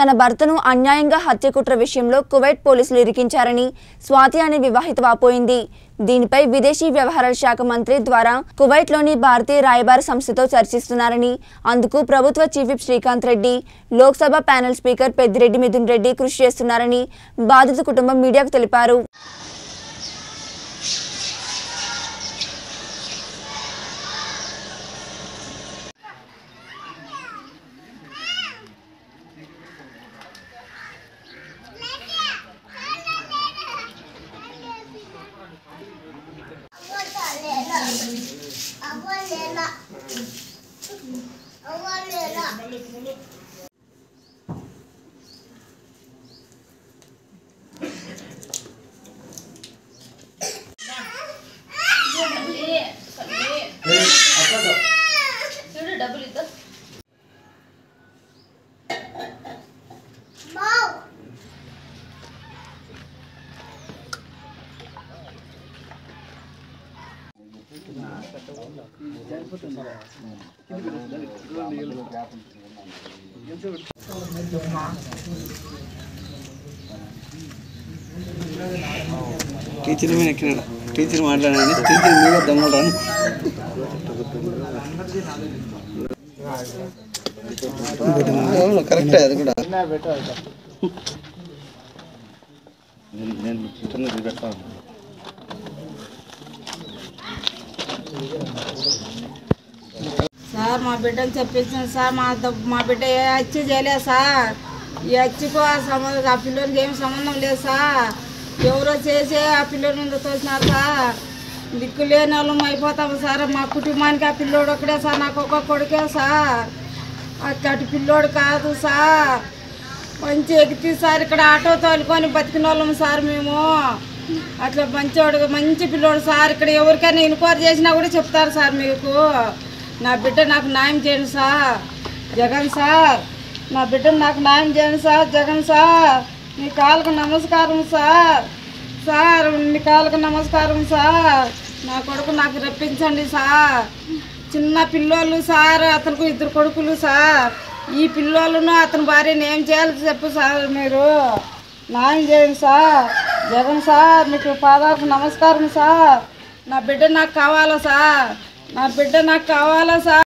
తన భర్తను అన్యాయంగా హత్య కుట్ర విషయంలో కువైట్ పోలీసులు ఇరికించారని స్వాతి అనే వివాహిత వాపోయింది. దీనిపై విదేశీ వ్యవహారాల శాఖ మంత్రి ద్వారా కువైట్లోని భారతీయ రాయబార సంస్థతో చర్చిస్తున్నారని అందుకు ప్రభుత్వ chief whip Srikanth Reddy Lok Sabha panel speaker Peddireddy Mithun Reddy కృషి చేస్తున్నారని బాధిత కుటుంబం మీడియాకు తెలిపారు. Ông lên ạ. Ông lên ạ. Teacher మీద ఎక్కినాడు టీచర్ మాట్లాడాను టీచర్ మీద దమ్మడాను కరెక్టే అది కూడా నేను చిన్నది సార్ మా బిడ్డను చెప్పించాను సార్ మా మా బిడ్డ ఏ హత్య చేయలేదు సార్. ఈ హత్యకు ఆ సంబంధం ఆ పిల్లోనికి ఏం సంబంధం లేదు సార్. ఎవరో చేసే ఆ పిల్లోని తోసినారు సార్. దిక్కు లేని వాళ్ళం అయిపోతాము సార్. మా కుటుంబానికి ఆ పిల్లోడు ఒకడే సార్. నాకు ఒక కొడుకే సార్. అటు పిల్లోడు కాదు సార్. మంచి ఎగితే సార్ ఇక్కడ ఆటో తోలుకొని బతికిన వాళ్ళం సార్ మేము. అట్లా మంచోడు మంచి పిల్లోడు సార్. ఇక్కడ ఎవరికైనా ఇన్క్వైరీ చేసినా కూడా చెప్తారు సార్ మీకు. నా బిడ్డ నాకు న్యాయం చేయండి సార్. జగన్ సార్ నా బిడ్డ నాకు న్యాయం చేయండి సార్. జగన్ సార్ మీ కాళ్ళకు నమస్కారం సార్. సార్ మీ కాళ్ళకు నమస్కారం సార్. నా కొడుకు నాకు రప్పించండి సార్. చిన్న పిల్లోళ్ళు సార్ అతనికి ఇద్దరు కొడుకులు సార్. ఈ పిల్లోళ్ళను అతని భార్యను ఏం చేయాలి చెప్పు సార్ మీరు. న్యాయం చేయండి సార్. జగన్ సార్ మీకు పాదాలకు నమస్కారం సార్. నా బిడ్డ నాకు కావాలా సార్? నా బిడ్డ నాకు కావాలా సార్?